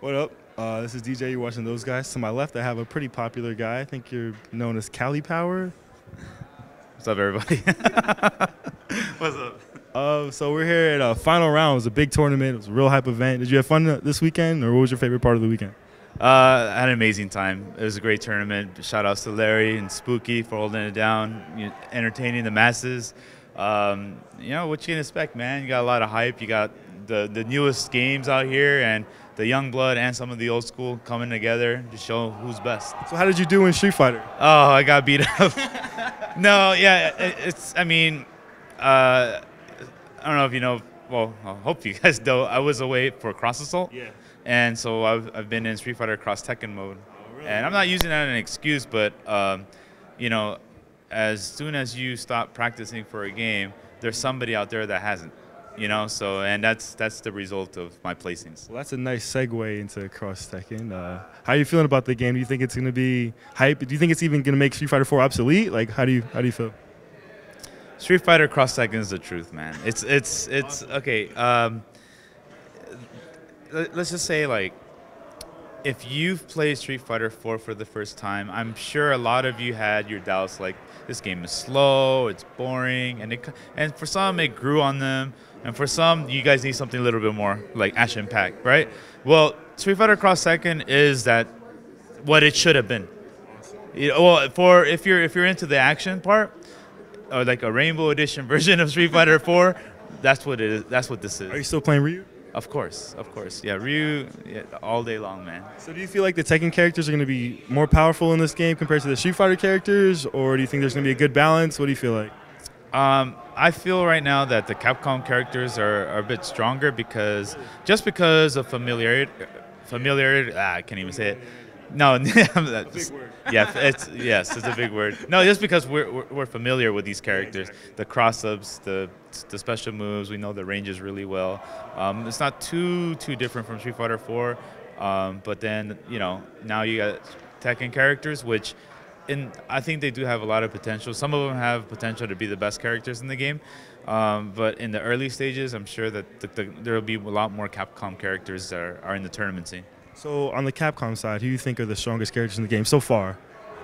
What up? Uh, this is DJ. You're watching those guys. To my left, I have a pretty popular guy. I think you're known as Cali Power. What's up, everybody? What's up? Uh, so we're here at a final round. It was a big tournament. It was a real hype event. Did you have fun this weekend, or what was your favorite part of the weekend? Uh, I had an amazing time. It was a great tournament. Shout outs to Larry and Spooky for holding it down, you know, entertaining the masses. Um, you know what you can expect, man. You got a lot of hype. You got the the newest games out here, and the young blood and some of the old school coming together to show who's best. So how did you do in Street Fighter? Oh, I got beat up. no, yeah, it, it's. I mean, uh, I don't know if you know. Well, I hope you guys know. I was away for Cross Assault. Yeah. And so I've, I've been in Street Fighter Cross Tekken mode. Oh, really? And I'm not using that as an excuse, but um, you know, as soon as you stop practicing for a game, there's somebody out there that hasn't. You know, so and that's that's the result of my placings. Well, that's a nice segue into Cross Tekken. Uh, how are you feeling about the game? Do you think it's going to be hype? Do you think it's even going to make Street Fighter 4 obsolete? Like, how do you how do you feel? Street Fighter Cross Tekken is the truth, man. It's it's it's okay. Um, let's just say like if you've played Street Fighter 4 for the first time, I'm sure a lot of you had your doubts like this game is slow, it's boring, and it and for some it grew on them, and for some you guys need something a little bit more like action packed, right? Well, Street Fighter Cross Tekken is that what it should have been. You well, for if you're if you're into the action part, or like a Rainbow Edition version of Street Fighter 4, that's what it is. That's what this is. Are you still playing Ryu? Of course, of course. Yeah, Ryu yeah, all day long, man. So do you feel like the Tekken characters are going to be more powerful in this game compared to the Street Fighter characters, or do you think there's going to be a good balance? What do you feel like? Um, I feel right now that the Capcom characters are, are a bit stronger because just because of familiarity, familiarity. Ah, I can't even say it. No, just, yeah, it's yes, it's a big word. No, just because we're, we're, we're familiar with these characters, yeah, exactly. the cross ups, the the special moves, we know the ranges really well. Um, it's not too too different from Street Fighter 4, um, but then you know now you got Tekken characters, which in I think they do have a lot of potential. Some of them have potential to be the best characters in the game. Um, but in the early stages, I'm sure that the, the, there will be a lot more Capcom characters that are, are in the tournament scene. So on the Capcom side, who do you think are the strongest characters in the game so far?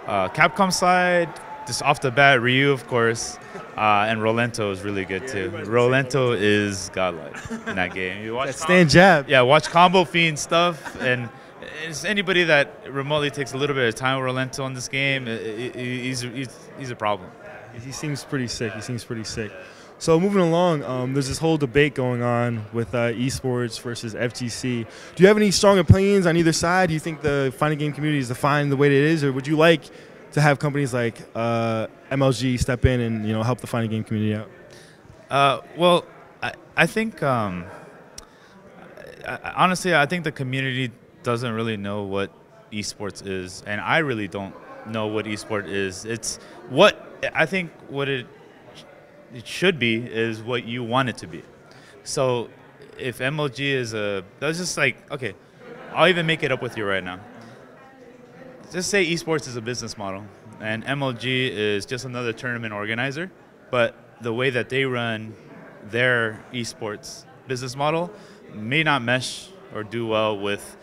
Uh, Capcom side, just off the bat, Ryu, of course, uh, and Rolento is really good too. Rolento is godlike in that game. You watch that stand jab. Yeah, watch Combofiend stuff, and it's anybody that remotely takes a little bit of time with Rolento on this game, he's, he's, he's a problem. He seems pretty sick. He seems pretty sick. So moving along, um, there's this whole debate going on with uh, esports versus FGC. Do you have any strong opinions on either side? Do you think the fighting game community is defined the way it is, or would you like to have companies like uh, MLG step in and you know help the fighting game community out? Uh, well, I, I think um, I, honestly, I think the community doesn't really know what esports is, and I really don't know what esport is. It's what I think what it it should be is what you want it to be. So if MLG is a, that's just like, okay, I'll even make it up with you right now. Just say esports is a business model and MLG is just another tournament organizer, but the way that they run their esports business model may not mesh or do well with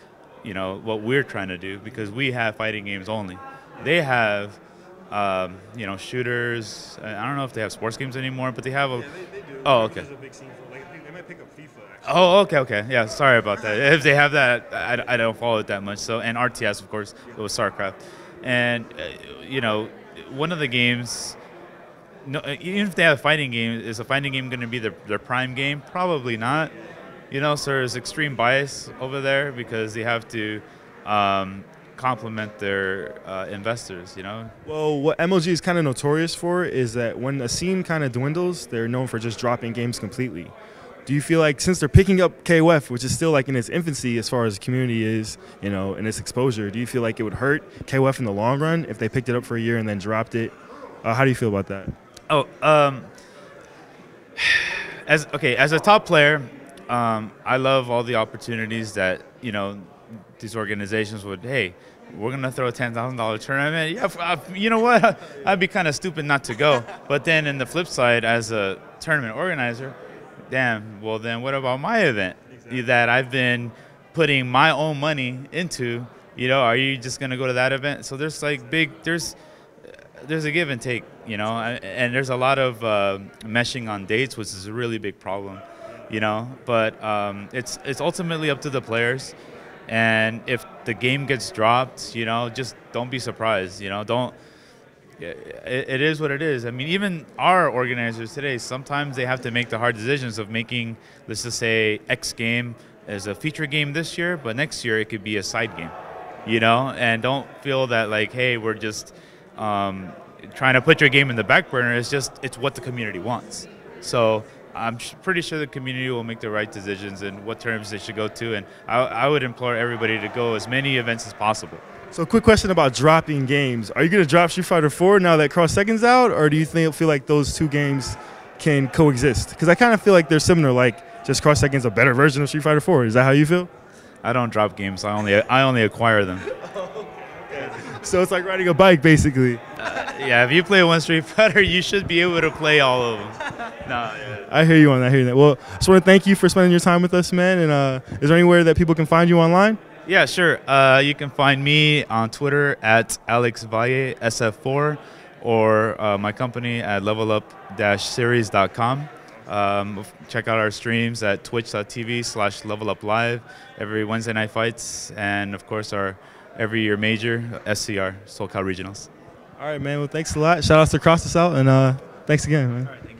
you know what we're trying to do because we have fighting games only. They have um, you know, shooters. I don't know if they have sports games anymore, but they have a. Yeah, they, they. Oh, okay. they might pick up FIFA. Oh, okay, okay. Yeah, sorry about that. if they have that, I, I don't follow it that much. So, and RTS, of course, it was StarCraft, and uh, you know, one of the games. No, even if they have a fighting game, is a fighting game going to be their, their prime game? Probably not. You know, so there's extreme bias over there because they have to um, complement their uh, investors, you know? Well, what MLG is kind of notorious for is that when a scene kind of dwindles, they're known for just dropping games completely. Do you feel like since they're picking up KOF, which is still like in its infancy as far as the community is, you know, and its exposure, do you feel like it would hurt KOF in the long run if they picked it up for a year and then dropped it? Uh, how do you feel about that? Oh, um, as okay, as a top player, um, I love all the opportunities that you know these organizations would, hey, we're gonna throw a ten thousand dollar tournament. Yeah, uh, you know what? I'd be kind of stupid not to go. But then, in the flip side, as a tournament organizer, damn. Well, then what about my event exactly. that I've been putting my own money into, you know, are you just gonna go to that event? So there's like big, there's there's a give and take, you know, and there's a lot of uh, meshing on dates, which is a really big problem, you know. But um, it's it's ultimately up to the players, and if the game gets dropped, you know, just don't be surprised, you know, don't. It, it is what it is. I mean, even our organizers today, sometimes they have to make the hard decisions of making, let's just say, X game as a feature game this year, but next year it could be a side game, you know, and don't feel that like, hey, we're just um, trying to put your game in the back burner. It's just it's what the community wants. So I'm pretty sure the community will make the right decisions and what terms they should go to. And I, I would implore everybody to go as many events as possible. So, quick question about dropping games. Are you going to drop Street Fighter 4 now that Cross Tekken's out, or do you think feel like those two games can coexist? Because I kind of feel like they're similar. Like, just Cross Tekken's a better version of Street Fighter 4. Is that how you feel? I don't drop games. I only I only acquire them. so it's like riding a bike, basically. Uh, yeah, if you play one Street Fighter, you should be able to play all of them. No, yeah. I hear you on that. I hear that. Well, I just want to thank you for spending your time with us, man. And uh, is there anywhere that people can find you online? Yeah, sure. Uh, you can find me on Twitter at Alex Valle SF4 or uh, my company at levelup-series.com. Um, check out our streams at twitch.tv slash leveluplive every Wednesday night fights and, of course, our every year major, SCR, SoCal Regionals. All right, man. Well, thanks a lot. Shout out to Cross Us Out, and uh, thanks again, man.